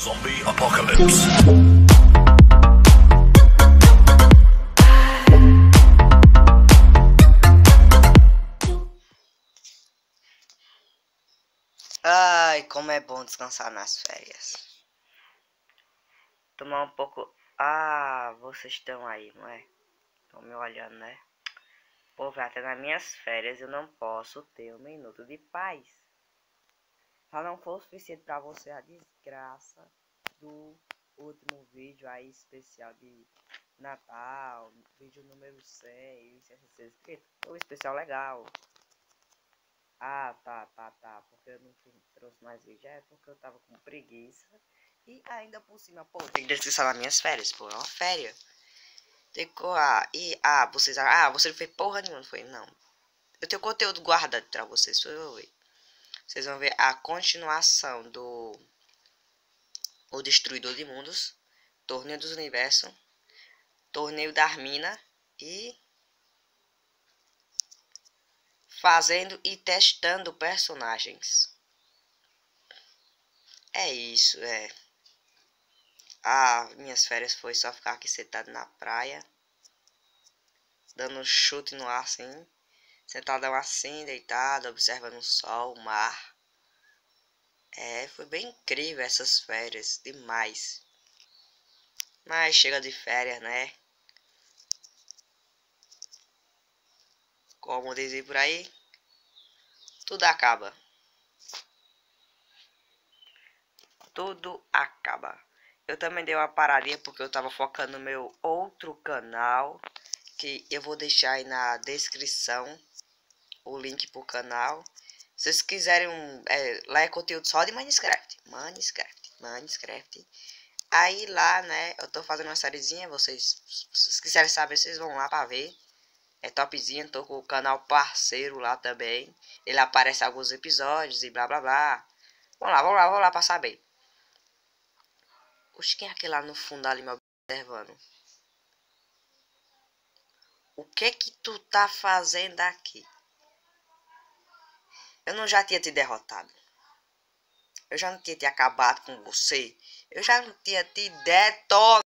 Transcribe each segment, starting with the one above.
Zombie Apocalypse. Ai, como é bom descansar nas férias. Tomar um pouco. Ah, vocês estão aí, não é? Estão me olhando, né? Pô, até nas minhas férias eu não posso ter um minuto de paz. Já não foi o suficiente pra você a desgraça do último vídeo aí especial de Natal, vídeo número 100, foi um especial legal. Ah, tá, tá, tá. Porque eu não trouxe mais vídeo. É porque eu tava com preguiça. E ainda por cima, pô, tem descansar nas minhas férias, pô. É uma férias. Tem que. Ah, e. Ah, vocês. Ah, você não fez porra nenhuma, não foi? Não. Eu tenho conteúdo guardado pra vocês, vão ver. Vocês vão ver a continuação do. O Destruidor de Mundos. Torneio dos Universos. Torneio da Armina. E fazendo e testando personagens. É isso, é. Ah, minhas férias foi só ficar aqui sentado na praia, dando um chute no ar assim, sentadão assim, deitado, observando o sol, o mar. É, foi bem incrível essas férias, demais. Mas chega de férias, né? Como dizem por aí, tudo acaba. Tudo acaba. Eu também dei uma paradinha porque eu tava focando no meu outro canal. Que eu vou deixar aí na descrição o link pro canal. Se vocês quiserem, um, é, lá é conteúdo só de Minecraft. Minecraft, Minecraft. Aí lá, né, eu tô fazendo uma sériezinha. Vocês, se vocês quiserem saber, vocês vão lá pra ver. É topzinho, tô com o canal parceiro lá também. Ele aparece alguns episódios e blá blá blá. Vamos lá, vamos lá, vamos lá pra saber. Oxe, quem é aquele lá no fundo ali me observando? O que que tu tá fazendo aqui? Eu não já tinha te derrotado. Eu já não tinha te acabado com você. Eu já não tinha te detonado.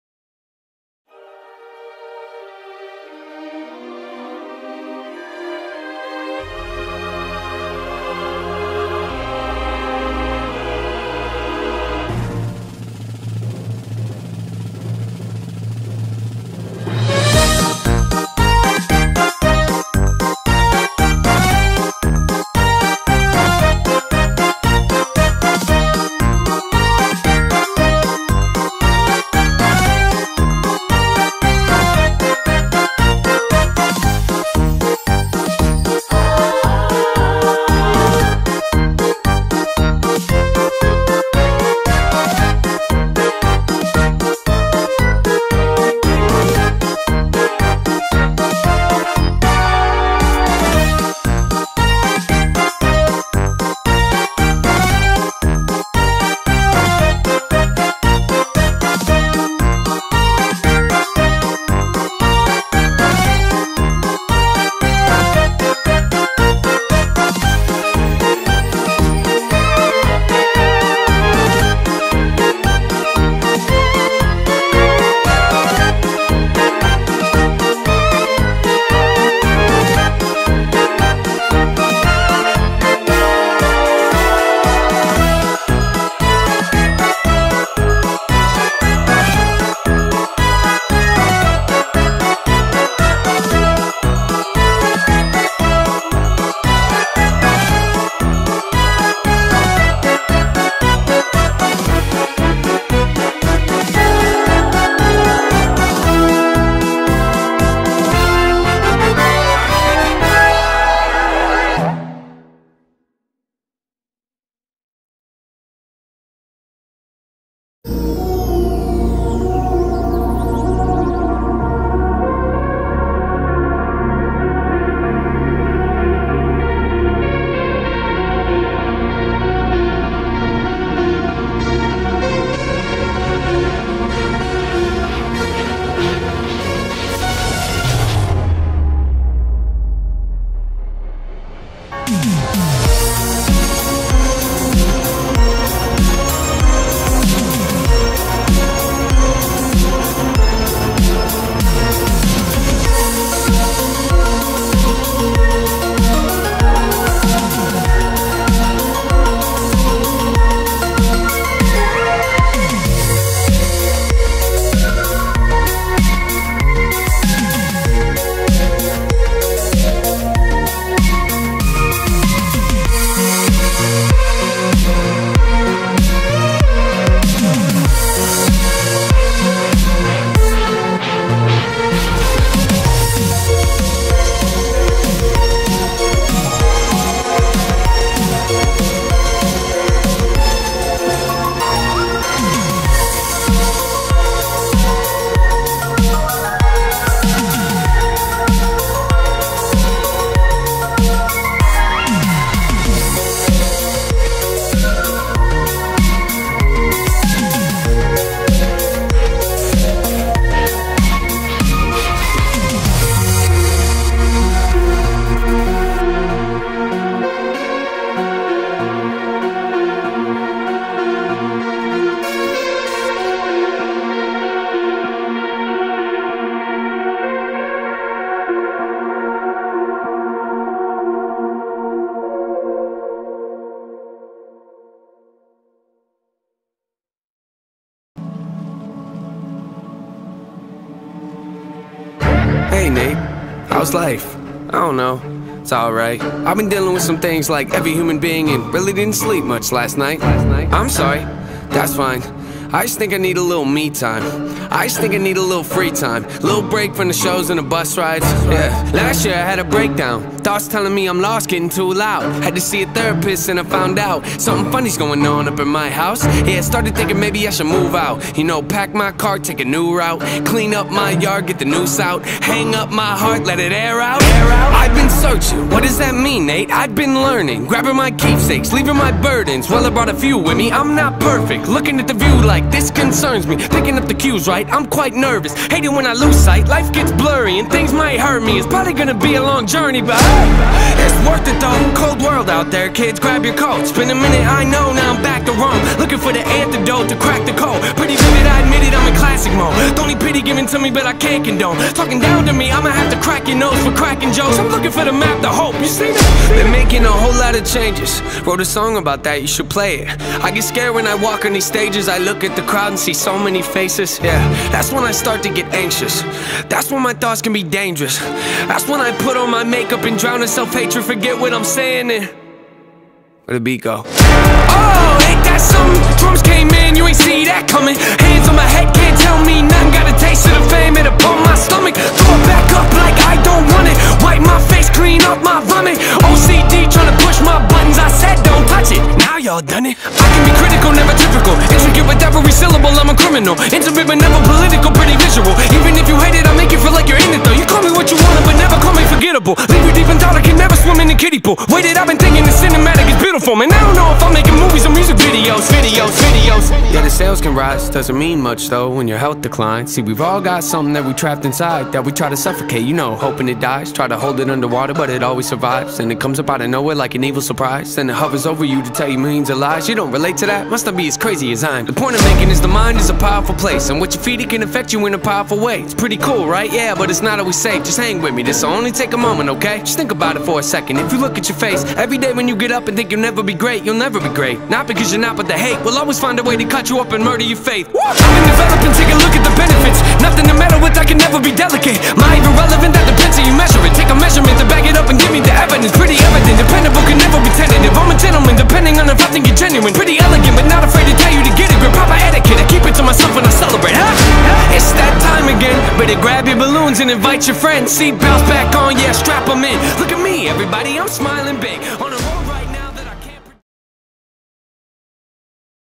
Hey Nate, how's life? I don't know. It's alright. I've been dealing with some things like every human being and really didn't sleep much last night. I'm sorry. That's fine. I just think I need a little me time. I just think I need a little free time. Little break from the shows and the bus rides. Yeah. Last year I had a breakdown. Thoughts telling me I'm lost, getting too loud. Had to see a therapist and I found out something funny's going on up in my house. Yeah, started thinking maybe I should move out. You know, pack my car, take a new route. Clean up my yard, get the noose out. Hang up my heart, let it air out. Air out. Searching. What does that mean, Nate? I've been learning. Grabbing my keepsakes, leaving my burdens. Well, I brought a few with me. I'm not perfect. Looking at the view like like this concerns me Picking up the cues right, I'm quite nervous Hating when I lose sight, life gets blurry And things might hurt me, it's probably gonna be a long journey But hey, it's worth it though Cold out there, kids, grab your coats. Been a minute, I know, now I'm back to Rome Looking for the antidote to crack the code. Pretty vivid, I admit it, I'm in classic mode. Don't need pity given to me, but I can't condone. Talking down to me, I'ma have to crack your nose for cracking jokes. I'm looking for the map, the hope, you see that? Been making a whole lot of changes. Wrote a song about that, you should play it. I get scared when I walk on these stages. I look at the crowd and see so many faces. Yeah, that's when I start to get anxious. That's when my thoughts can be dangerous. That's when I put on my makeup and drown in self-hatred. Forget what I'm saying and Where the beat go? Oh, ain't that something? Drums came in, you ain't see that coming. Hands on my head, can't tell me nothing. Got a taste of the fame, it upon my stomach. Throw it back up like I don't want it. Wipe my face, clean up my vomit. OCD trying to push my buttons I said don't touch it, now y'all done it. I can be critical, never typical. Intricate with every syllable, I'm a criminal. Intimate but never political, pretty visual. Even if you hate it, I make you feel like you're in it though. You call me what you want, but never call me forgettable. Leave you deep in thought, I can never swim in the kiddie pool videos Videos, videos Yeah, the sales can rise, doesn't mean much though When your health declines. See, we've all got something that we trapped inside That we try to suffocate, you know, hoping it dies. Try to hold it underwater, but it always survives. And it comes up out of nowhere like an evil surprise. Then it hovers over you to tell you millions of lies. You don't relate to that? Must not be as crazy as I'm The point of making is the mind is a powerful place. And what you feed it can affect you in a powerful way. It's pretty cool, right? Yeah, but it's not always safe. Just hang with me, this'll only take a moment, okay? Just think about it for a second. If you look at your face Every day when you get up and think you'll never be great You'll never be great. Not because you're not, but the hate Will always find a way to cut you up and murder your faith. I've been developing, take a look at the benefits. Nothing to meddle with, I can never be delicate. My even relevant, that depends how you measure it Take a measurement to back it up and give me the evidence. Pretty evident, dependable, can never be tentative. I'm a gentleman, depending on if I think you're genuine. Pretty elegant, but not afraid to tell you to get it. Grip proper etiquette, I keep it to myself when I celebrate, huh? It's that time again, better grab your balloons and invite your friends. Seat belts back on, yeah, strap them in. Look at me, everybody, I'm smiling big